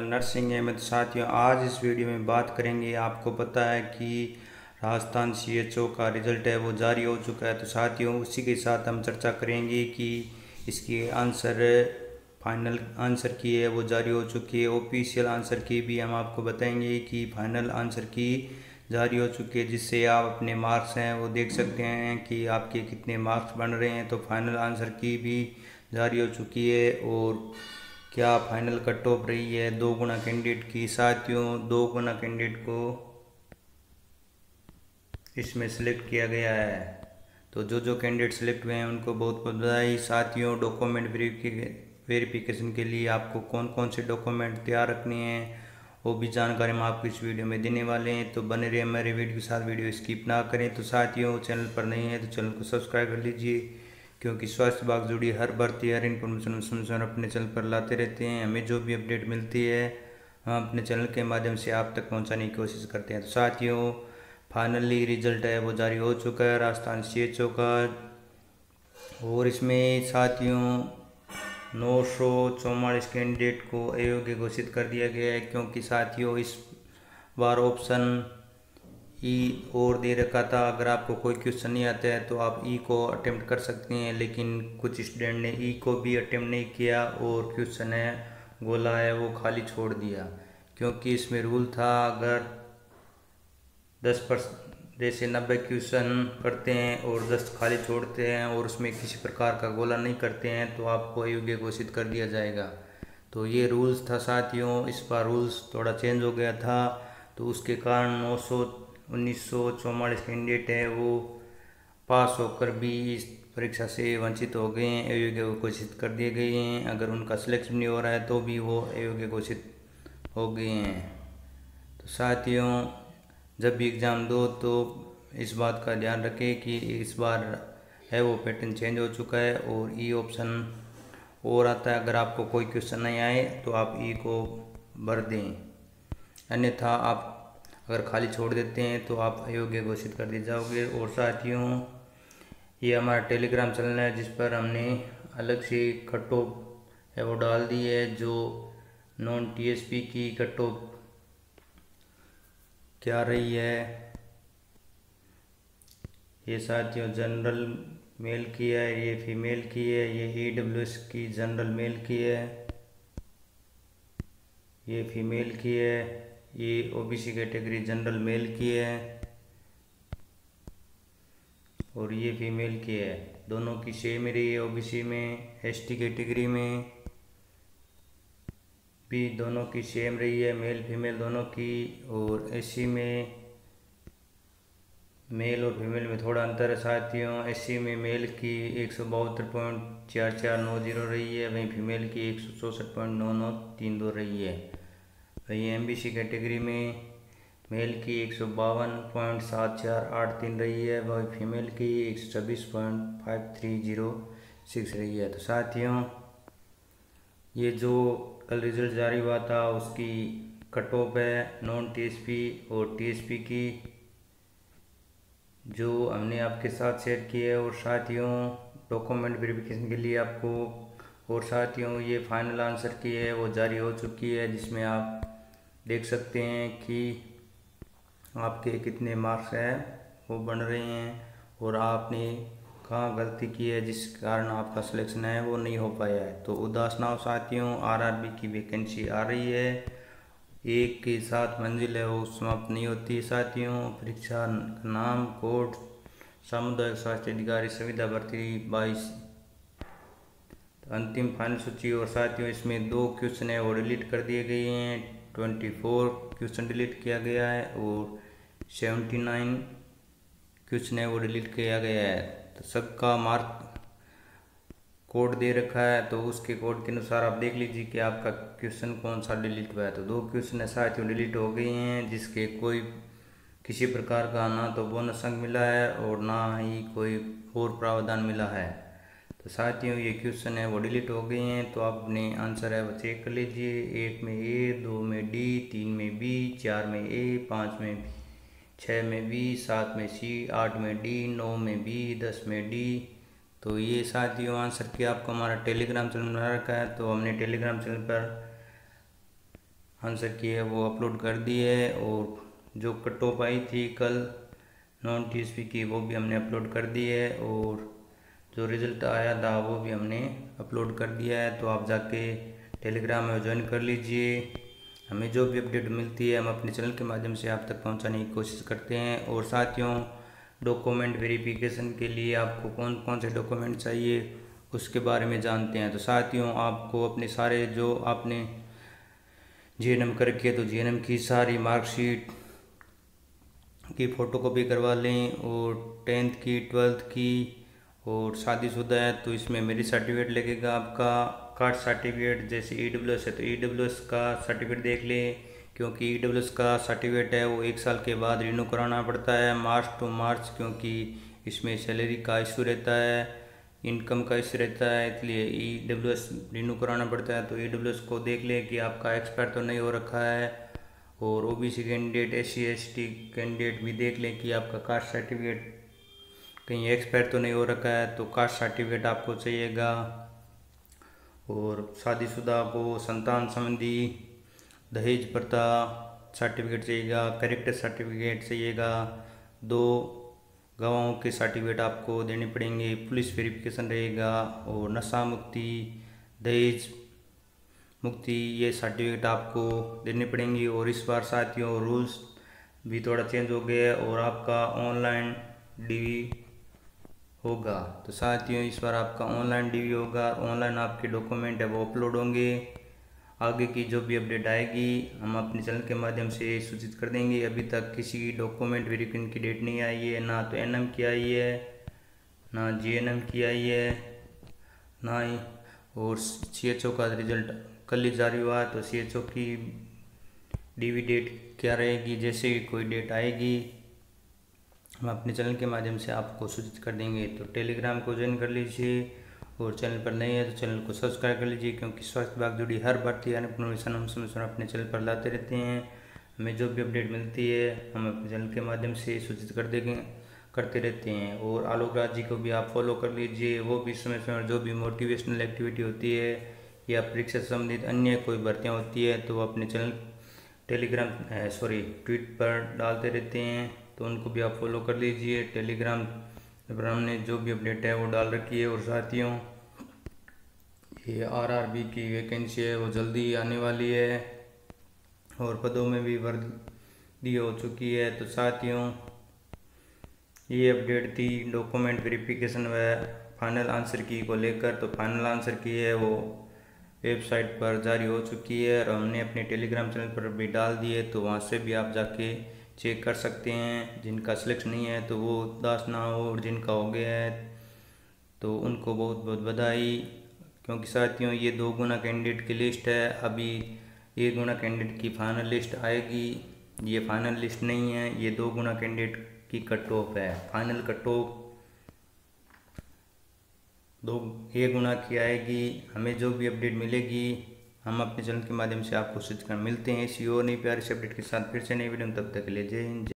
नरसिंह अहमद साथियों, आज इस वीडियो में बात करेंगे। आपको पता है कि राजस्थान सी एच ओ का रिज़ल्ट है, वो जारी हो चुका है। तो साथियों, उसी के साथ हम चर्चा करेंगे कि इसकी आंसर, फाइनल आंसर की है, वो जारी हो चुकी है। ऑफिशियल आंसर की भी हम आपको बताएँगे कि फाइनल आंसर की जारी हो चुकी है, जिससे आप अपने मार्क्स हैं, वो देख सकते हैं कि आपके कितने मार्क्स बन रहे हैं। तो फाइनल आंसर की भी जारी हो चुकी है और क्या फाइनल कट ऑफ़ रही है? दो गुना कैंडिडेट की साथियों, दो गुना कैंडिडेट को इसमें सेलेक्ट किया गया है। तो जो जो कैंडिडेट सेलेक्ट हुए हैं, उनको बहुत बहुत बधाई। साथियों डॉक्यूमेंट वेरिफिकेशन के लिए आपको कौन कौन से डॉक्यूमेंट तैयार रखने हैं, वो भी जानकारी हम आपको इस वीडियो में देने वाले हैं। तो बने रहे हमारे वीडियो के साथ। वीडियो स्किप ना करें। तो साथियों, चैनल पर नहीं है तो चैनल को सब्सक्राइब कर लीजिए। क्योंकि स्वास्थ्य विभाग जुड़ी हर भर्ती हर इन्फॉर्मेशन सुनकर अपने चैनल पर लाते रहते हैं। हमें जो भी अपडेट मिलती है, हम अपने चैनल के माध्यम से आप तक पहुँचाने की कोशिश करते हैं। तो साथियों फाइनली रिज़ल्ट है, वो जारी हो चुका है, राजस्थान सी एच ओ का। और इसमें साथियों, नौ सौ चौवालीस कैंडिडेट को अयोग्य घोषित कर दिया गया है, क्योंकि साथियों, इस बार ऑप्शन ई और दे रखा था। अगर आपको कोई क्वेश्चन नहीं आता है तो आप ई को अटेम्प्ट कर सकते हैं, लेकिन कुछ स्टूडेंट ने ई को भी अटेम्प्ट नहीं किया और क्वेश्चन है गोला है, वो खाली छोड़ दिया। क्योंकि इसमें रूल था, अगर दस परसेंट जैसे नब्बे क्वेश्चन करते हैं और दस खाली छोड़ते हैं और उसमें किसी प्रकार का गोला नहीं करते हैं तो आपको अयोग्य घोषित कर दिया जाएगा। तो ये रूल्स था साथियों, इस बार रूल्स थोड़ा चेंज हो गया था तो उसके कारण नौ सौ उन्नीस चौवालीस कैंडिडेट है, वो पास होकर भी इस परीक्षा से वंचित हो गए हैं, अयोग्य घोषित कर दिए गए हैं। अगर उनका सिलेक्शन नहीं हो रहा है तो भी वो अयोग्य घोषित हो गए हैं। तो साथियों, जब भी एग्ज़ाम दो तो इस बात का ध्यान रखें कि इस बार है, वो पैटर्न चेंज हो चुका है और ई ऑप्शन और आता है। अगर आपको कोई क्वेश्चन नहीं आए तो आप ई को भर दें। अन्यथा आप अगर खाली छोड़ देते हैं तो आप अयोग्य घोषित कर दिए जाओगे। और साथियों, ये हमारा टेलीग्राम चैनल है जिस पर हमने अलग से कटो है वो डाल दी है, जो नॉन टीएसपी की कटो क्या रही है? ये साथियों, जनरल मेल की है, ये फीमेल की है, ये ई डब्ल्यू एस की जनरल मेल की है, ये फीमेल की है। ये ओबीसी कैटेगरी जनरल मेल की है और ये फीमेल की है। दोनों की सेम रही है ओबीसी में एसटी कैटेगरी में। भी दोनों की सेम रही है मेल फीमेल दोनों की और एससी में मेल और फीमेल में थोड़ा अंतर है साथियों। एससी में मेल की एक सौ बहत्तर पॉइंट चार चार नौ ज़ीरो रही है, वहीं फीमेल की एक सौ चौंसठ पॉइंट नौ नौ तीन दो रही है। वही एम बी सी कैटेगरी में मेल की एक सौ बावन पॉइंट सात चार आठ तीन रही है वही फीमेल की एक सौ छब्बीस point five three zero six रही है। तो साथियों, ये जो कल रिज़ल्ट जारी हुआ था, उसकी कट ऑफ़ है नॉन टीएसपी और टीएसपी की, जो हमने आपके साथ शेयर की है। और साथियों डॉक्यूमेंट वेरिफिकेशन के लिए आपको, और साथियों, ये फाइनल आंसर की है, वो जारी हो चुकी है, जिसमें आप देख सकते हैं कि आपके कितने मार्क्स हैं, वो बन रहे हैं और आपने कहाँ गलती की है, जिस कारण आपका सिलेक्शन है, वो नहीं हो पाया है। तो उदास नाव साथियों आरआरबी की वैकेंसी आ रही है। एक के साथ मंजिल है, वो समाप्त नहीं होती साथियों। परीक्षा नाम, कोड, सामुदायिक स्वास्थ्य अधिकारी सुविधा भर्ती, बाईस, अंतिम फाइनल सूची और साथियों, इसमें दो क्वेश्चन है, वो डिलीट कर दिए गए हैं। ट्वेंटी फोर क्वेश्चन डिलीट किया गया है और सेवेंटी नाइन क्वेश्चन है वो डिलीट किया गया है। तो सबका मार्क कोड दे रखा है तो उसके कोड के अनुसार आप देख लीजिए कि आपका क्वेश्चन कौन सा डिलीट हुआ है। तो दो क्वेश्चन ऐसा है साथियों डिलीट हो गए हैं, जिसके कोई किसी प्रकार का ना तो बोनस अंक मिला है और ना ही कोई और प्रावधान मिला है। तो साथियों, ये क्वेश्चन है, वो डिलीट हो गए हैं तो आपने आंसर है, वो चेक कर लीजिए। एक में ए दो में डी तीन में बी चार में ए पाँच में बी छः में बी सात में सी आठ में डी नौ में बी दस में डी तो ये साथियों आंसर किया आपको हमारा टेलीग्राम चैनल बना रखा है तो हमने टेलीग्राम चैनल पर आंसर की है, वो अपलोड कर दी है, और जो कट ऑफ़ आई थी कल नॉन टी की, वो भी हमने अपलोड कर दी है, और जो रिज़ल्ट आया था, वो भी हमने अपलोड कर दिया है तो आप जाके टेलीग्राम में ज्वाइन कर लीजिए। हमें जो भी अपडेट मिलती है, हम अपने चैनल के माध्यम से आप तक पहुँचाने की कोशिश करते हैं। और साथियों डॉक्यूमेंट वेरिफिकेशन के लिए आपको कौन कौन से डॉक्यूमेंट चाहिए, उसके बारे में जानते हैं। तो साथियों, आपको अपने सारे जो आपने जे एन करके तो जे एन एम की सारी मार्कशीट की फ़ोटो कॉपी करवा लें। और टेंथ की ट्वेल्थ की और शादीशुदा है तो इसमें मेरी सर्टिफिकेट लगेगा आपका कास्ट सर्टिफिकेट जैसे ई डब्ल्यू एस है तो ई डब्ल्यू एस का सर्टिफिकेट देख लें, क्योंकि ई डब्ल्यू एस का सर्टिफिकेट है, वो एक साल के बाद रिन्यू कराना पड़ता है, मार्च टू मार्च, क्योंकि इसमें सैलरी का इशू रहता है इनकम का इशू रहता है, इसलिए ई डब्ल्यू एस रिन्यू कराना पड़ता है तो ई डब्ल्यू एस को देख लें कि आपका एक्सपायर तो नहीं हो रखा है, और O B C candidate S C S T candidate भी देख लें कि आपका कास्ट सर्टिफिकेट कहीं एक्सपायर तो नहीं हो रखा है तो कास्ट सर्टिफिकेट आपको चाहिएगा। और शादीशुदा को संतान संबंधी दहेज प्रथा सर्टिफिकेट चाहिएगा करेक्टर सर्टिफिकेट चाहिएगा। दो गवाहों के सर्टिफिकेट आपको देने पड़ेंगे, पुलिस वेरिफिकेशन रहेगा और नशा मुक्ति, दहेज मुक्ति, ये सर्टिफिकेट आपको देने पड़ेंगे। और इस बार साथियों रूल्स भी थोड़ा चेंज हो गया और आपका ऑनलाइन डीवी होगा। तो साथियों, इस बार आपका ऑनलाइन डीवी होगा ऑनलाइन आपके डॉक्यूमेंट है वो अपलोड होंगे। आगे की जो भी अपडेट आएगी, हम अपने चैनल के माध्यम से सूचित कर देंगे। अभी तक किसी की डॉक्यूमेंट वेरिफिकेशन की डेट नहीं आई है, ना तो एनएम की आई है, ना जीएनएम की आई है, ना ही और सीएचओ का रिज़ल्ट कल ही जारी हुआ तो सीएचओ की डीवी डेट क्या रहेगी, जैसे ही कोई डेट आएगी हम अपने चैनल के माध्यम से आपको सूचित कर देंगे तो टेलीग्राम को ज्वाइन कर लीजिए। और चैनल पर नहीं है तो चैनल को सब्सक्राइब कर लीजिए, क्योंकि स्वास्थ्य विभाग जुड़ी हर भर्ती इन्फॉर्मेशन हम समय समय अपने चैनल पर लाते रहते हैं। हमें जो भी अपडेट मिलती है, हम अपने चैनल के माध्यम से सूचित कर देंगे, करते रहते हैं। और आलोक राज जी को भी आप फॉलो कर लीजिए, वो भी समय समय जो भी मोटिवेशनल एक्टिविटी होती है, या परीक्षा से संबंधित अन्य कोई भर्तियाँ होती है तो वो अपने चैनल, टेलीग्राम सॉरी ट्वीट पर डालते रहते हैं। तो उनको भी आप फॉलो कर लीजिए। टेलीग्राम पर हमने जो भी अपडेट है वो डाल रखी है। और साथियों, ये आरआरबी की वैकेंसी है, वो जल्दी आने वाली है। और पदों में भी वर्दी हो चुकी है। तो साथियों, ये अपडेट थी डॉक्यूमेंट वेरिफिकेशन व फाइनल आंसर की को लेकर। तो फाइनल आंसर की है वो वेबसाइट पर जारी हो चुकी है। और हमने अपने टेलीग्राम चैनल पर भी डाल दिए तो वहाँ से भी आप जाके चेक कर सकते हैं, जिनका सिलेक्शन नहीं है तो वो उदास ना हो और जिनका हो गया है तो उनको बहुत बहुत बधाई। क्योंकि साथियों, ये दो गुना कैंडिडेट की लिस्ट है। अभी एक गुना कैंडिडेट की फाइनल लिस्ट आएगी। ये फाइनल लिस्ट नहीं है, ये दो गुना कैंडिडेट की कट ऑफ़ है। फाइनल कट ऑफ़ दो, एक गुना की आएगी। हमें जो भी अपडेट मिलेगी हम अपने चैनल के माध्यम से आपको सूचना मिलते हैं। इसी और नई प्यारी से अपडेट के साथ फिर से नई वीडियो तब तक ले जय हिंद